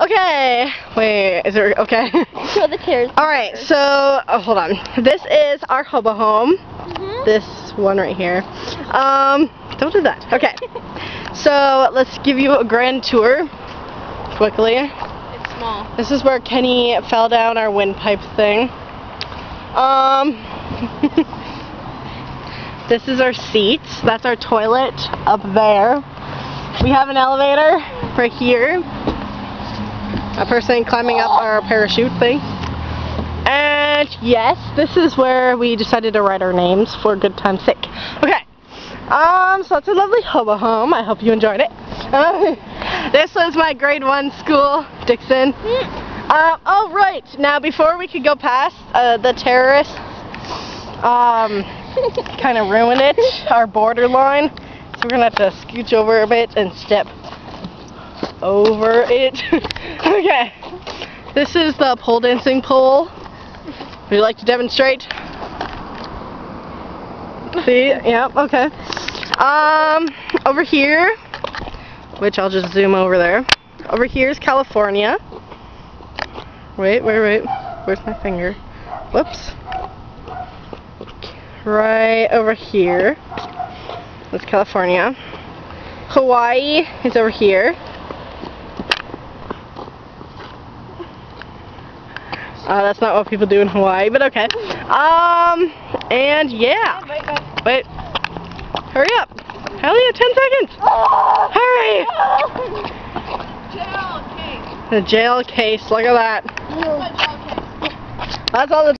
Okay. Wait, is it okay? Show the tears. Alright, so, oh, hold on. This is our hobo home. Mhm. This one right here. Um, don't do that. Okay. so, let's give you a grand tour quickly. It's small. This is where Kenny fell down our windpipe thing. Um, this is our seats. That's our toilet up there. We have an elevator right here. A person climbing up our parachute thing. And yes, this is where we decided to write our names for good time's sake. Okay. Um, so it's a lovely hobo home. I hope you enjoyed it. This was my grade one school, Dixon. Uh, oh, right. Now, before we could go past, uh, the terrorists um, kind of ruin it, our borderline. So we're going to have to scooch over a bit and step over it. okay. This is the pole dancing pole. Would you like to demonstrate? See? Yep, okay. Um, over here, which I'll just zoom over there. Over here is California. Wait, wait, wait. Where's my finger? Whoops. Right over here. That's California. Hawaii is over here. Uh, that's not what people do in Hawaii, but okay. Um, and yeah. Wait. Hurry up. Only have 10 seconds. Hurry. The jail case. Look at that. That's all the